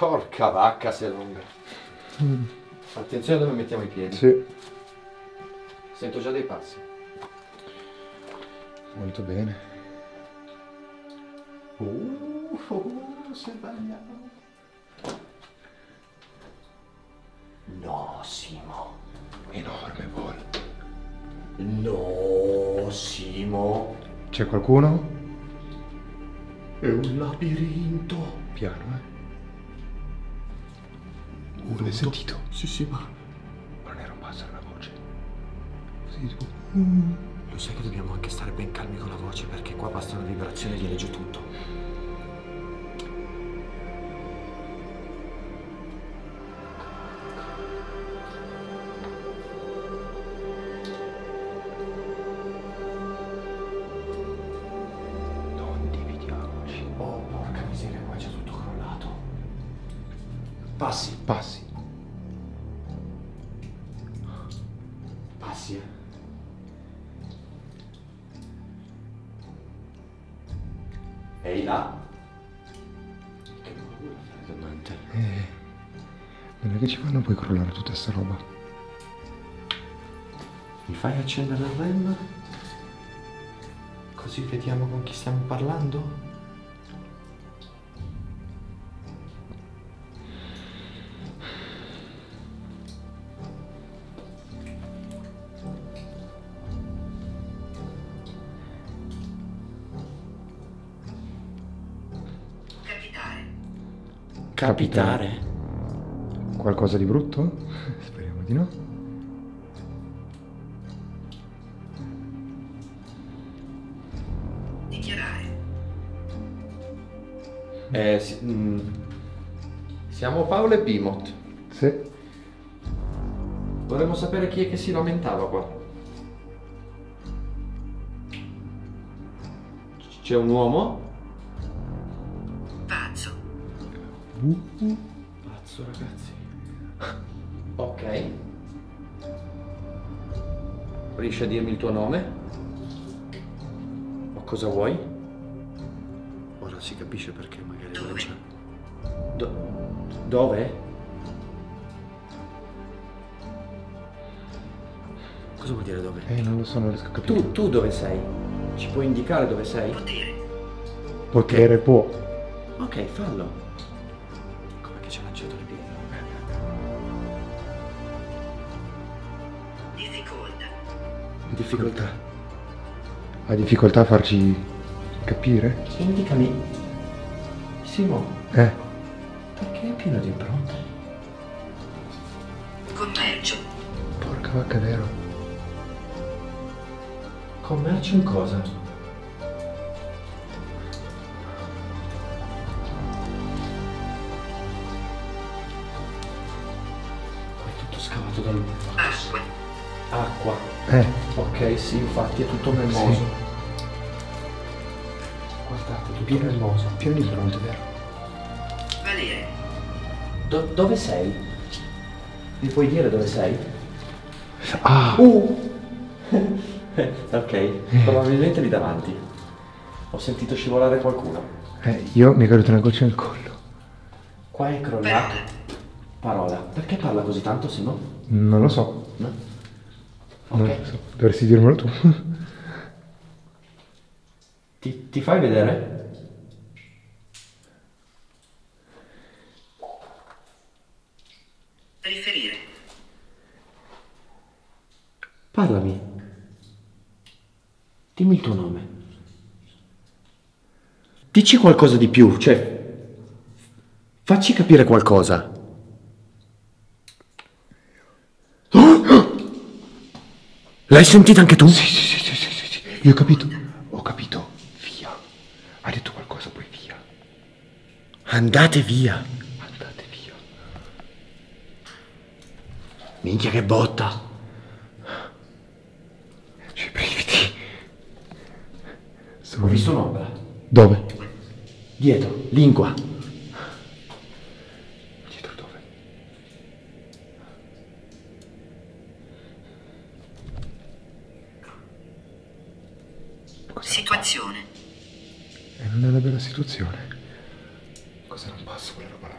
Porca vacca se è lunga. Attenzione dove mettiamo i piedi. Sì, Sento già dei passi. molto bene. Uh, uh, se sbagliamo. No, Simo. Enorme vol. No, Simo. C'è qualcuno? È un labirinto. Piano, eh. L'hai sentito? Sì, sì, ma non era un passo, era una voce. Sì, tipo... lo sai che dobbiamo anche stare ben calmi con la voce perché qua basta una vibrazione e viene giù tutto. Passi, eh. Ehi là? Che paura, francamente. Eh, non è che ci fanno poi crollare tutta sta roba. Mi fai accendere il REM? Così vediamo con chi stiamo parlando? Capitare? Qualcosa di brutto? Speriamo di no. Dichiarare. Eh, si- mm, siamo Paolo e Pimot. Sì. Vorremmo sapere chi è che si lamentava qua. C'è un uomo? Pazzo ragazzi. Ok. Riesci a dirmi il tuo nome? O cosa vuoi? Ora si capisce perché magari non Dove? c'è. Do- dove? Cosa vuol dire dove? Eh, non lo so, non riesco a capire. Tu, tu dove sei? Ci puoi indicare dove sei? Potere. Potere può. Ok, fallo. Lanciato le piede? Difficoltà. Difficoltà. Ha difficoltà a farci capire? Indicami. Simo, Eh, perché è pieno di impronte? Commercio. porca vacca, vero. Commercio in cosa? Sì, infatti è tutto melmoso. Guardate, tutto melmoso. pieno di impronte, è vero. Valere. Do- dove sei? Mi puoi dire dove sei? Ah, Uh! ok, probabilmente lì davanti. Ho sentito scivolare qualcuno. eh, io mi è caduta una goccia nel collo. Qua è crollato. Parola. Perché parla così tanto, Simo? Non lo so. No? Non Ok. lo so. Dovresti dirmelo tu. Ti, ti fai vedere? Riferire. Parlami. Dimmi il tuo nome. Dici qualcosa di più, cioè... Facci capire qualcosa. L'hai sentita anche tu? Sì, sì, sì, sì, sì, sì, sì. Io ho capito. Ho capito. Via. Ha detto qualcosa, poi via. Andate via. Andate via. Minchia che botta. C'ho i brividi. Sto Ho visto un'ombra. Dove? Dietro, lingua. Situazione. Cosa non passa quella roba là?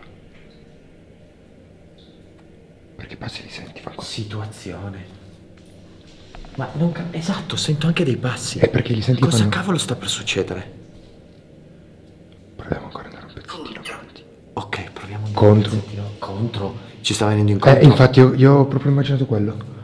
Perché passi li senti, fa così. Situazione. Ma non ca- Esatto, sento anche dei bassi. È perché li senti Cosa fanno- cavolo sta per succedere? Proviamo ancora ad andare un pezzettino Contro. avanti. Ok, proviamo un Contro. pezzettino. Contro. Ci sta venendo Eh, incontro. infatti io, io ho proprio immaginato quello.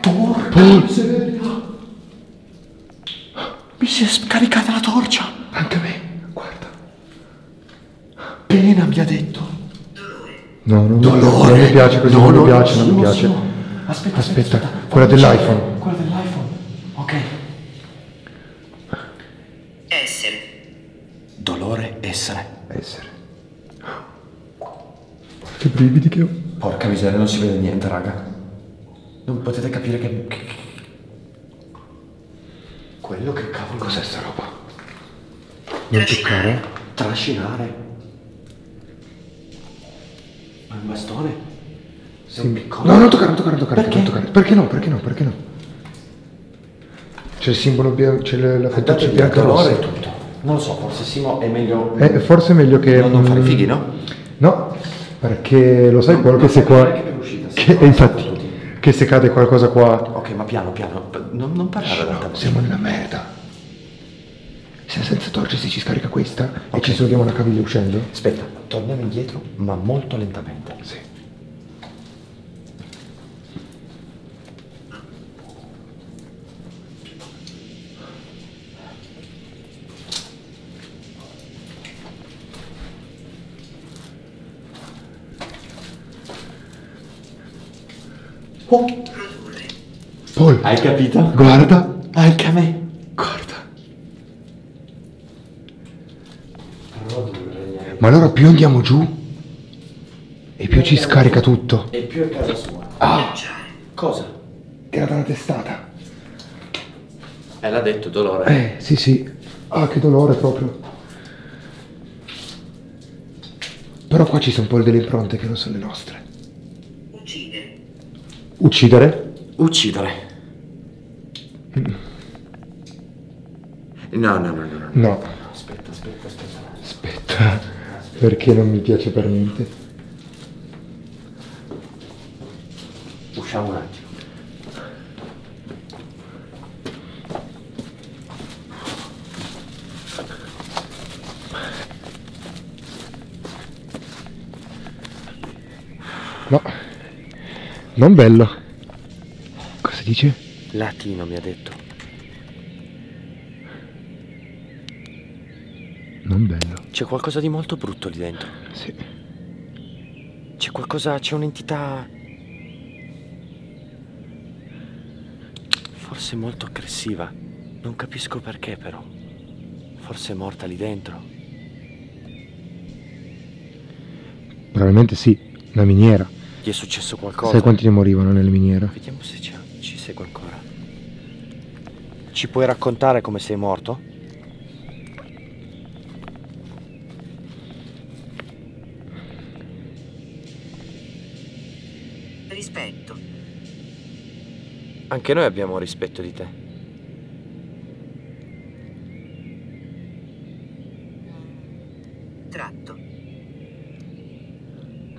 Porca miseria. Mi si è scaricata la torcia. Anche a me, guarda. Pena mi ha detto. No, non, Dolore. non mi piace così, No, non no, mi piace, no, non mi piace. no. Aspetta, Aspetta, aspetta. quella dell'iPhone. Quella dell'iPhone. Ok. Essere. Dolore, essere. Essere. Che brividi che ho. Porca miseria, non si vede niente, raga. Non potete capire che- Quello che cavolo... Cos'è sta roba? Non toccare? Trascinare. Ma un bastone? Sei un piccolo... No, non toccare, non toccare, non toccare, Perché? non toccare. Perché no? Perché no? Perché no? C'è il simbolo bianco, c'è la- il bianca rossa. tutto. Non lo so, forse Simo è meglio... Eh, forse è meglio che... Non- non fare mm, fighi, no? No, perché lo sai Non- quello che se qua... uscita, Che, no, e infatti, che se cade qualcosa qua... Ok, ma piano, piano. Non, non parlare No, siamo nella merda. Se senza torce se ci scarica questa e ci soldiamo la caviglia uscendo? Aspetta, torniamo indietro, ma molto lentamente. Sì. Oh. Paul, hai capito? guarda, Anche a me. guarda. Ma allora più andiamo giù e più ci scarica tutto. E più è casa sua. Ah. Cosa? tirata la testata. Eh, l'ha detto dolore. Eh, sì, sì. Ah, che dolore proprio. Però qua ci sono un po' delle impronte che non sono le nostre. Uccidere. Uccidere? Uccidere. No, no, no, no, no. No. Aspetta, aspetta, aspetta. Aspetta, perché non mi piace per niente. Usciamo un attimo. No. Non bello. Cosa dice? Latino mi ha detto. Non bello. C'è qualcosa di molto brutto lì dentro. Sì. C'è qualcosa, c'è un'entità... Forse molto aggressiva. Non capisco perché però. Forse è morta lì dentro. Probabilmente sì. La miniera. Gli è successo qualcosa. Sai quanti ne morivano nelle miniere? Vediamo se ci, ci segue ancora. Ci puoi raccontare come sei morto? Anche noi abbiamo rispetto di te. Tratto.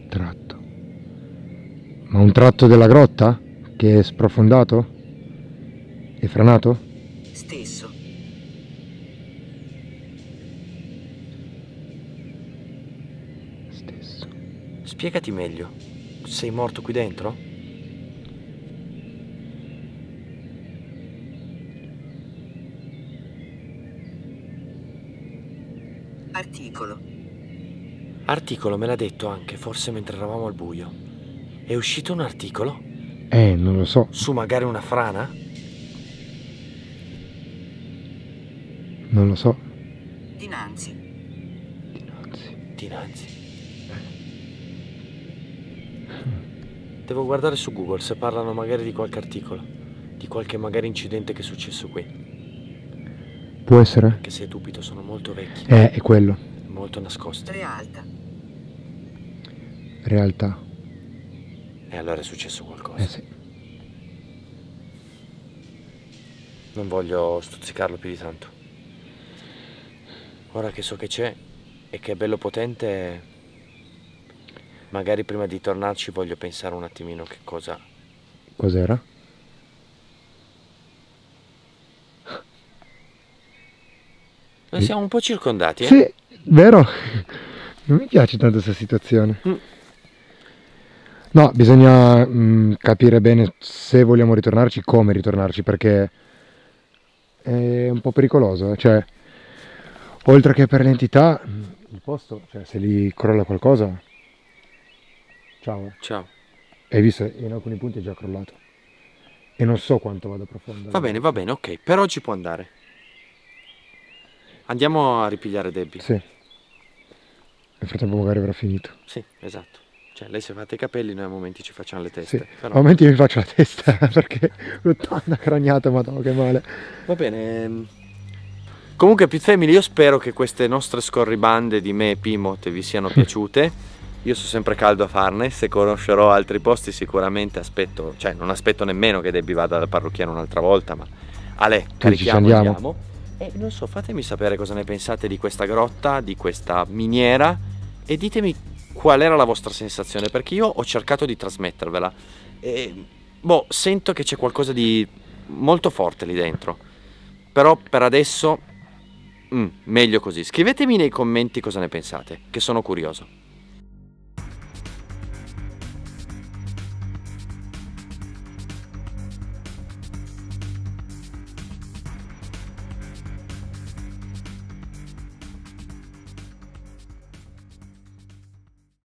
Tratto. Ma un tratto della grotta? Che è sprofondato? E franato? Stesso. Stesso. Spiegati meglio. Sei morto qui dentro? Articolo. Articolo me l'ha detto anche, forse mentre eravamo al buio. È uscito un articolo? Eh, non lo so. Su magari una frana? Non lo so. Dinanzi. Dinanzi. Dinanzi. Devo guardare su Google se parlano magari di qualche articolo, di qualche magari incidente che è successo qui. Può essere? Che se dubito sono molto vecchi, Eh, è quello. Molto nascosti. Tre alta. realtà. E allora è successo qualcosa. Eh sì. Non voglio stuzzicarlo più di tanto. Ora che so che c'è e che è bello potente, magari prima di tornarci voglio pensare un attimino che cosa... Cos'era? Noi siamo un po' circondati, eh? Sì, vero? Non mi piace tanto questa situazione. Mm. No, bisogna mm, capire bene se vogliamo ritornarci, come ritornarci, perché è un po' pericoloso. eh. Cioè, oltre che per l'entità, mm, il posto, cioè se lì crolla qualcosa... Ciao. eh. Ciao. Hai visto, in alcuni punti è già crollato. E non so quanto vada profondo. Va bene, va bene, ok. Per oggi può andare. Andiamo a ripigliare Debbie. Sì. Nel frattempo magari avrà finito. Sì, esatto. Cioè, lei si è fatta i capelli, noi a momenti ci facciamo le Sì. teste. A Però... momenti mi faccio la testa perché rotonda craniata, madonna che male. Va bene. ehm. Comunque, Pit Family, io spero che queste nostre scorribande di me e Pimot vi siano piaciute. Io sono sempre caldo a farne, se conoscerò altri posti sicuramente aspetto, cioè non aspetto nemmeno che Debbie vada dal parrucchiere un'altra volta, ma Ale, carichiamo, andiamo? andiamo. E non so, fatemi sapere cosa ne pensate di questa grotta, di questa miniera e ditemi qual era la vostra sensazione, perché io ho cercato di trasmettervela. E, boh, sento che c'è qualcosa di molto forte lì dentro. Però per adesso, mm, meglio così. Scrivetemi nei commenti cosa ne pensate, che sono curioso.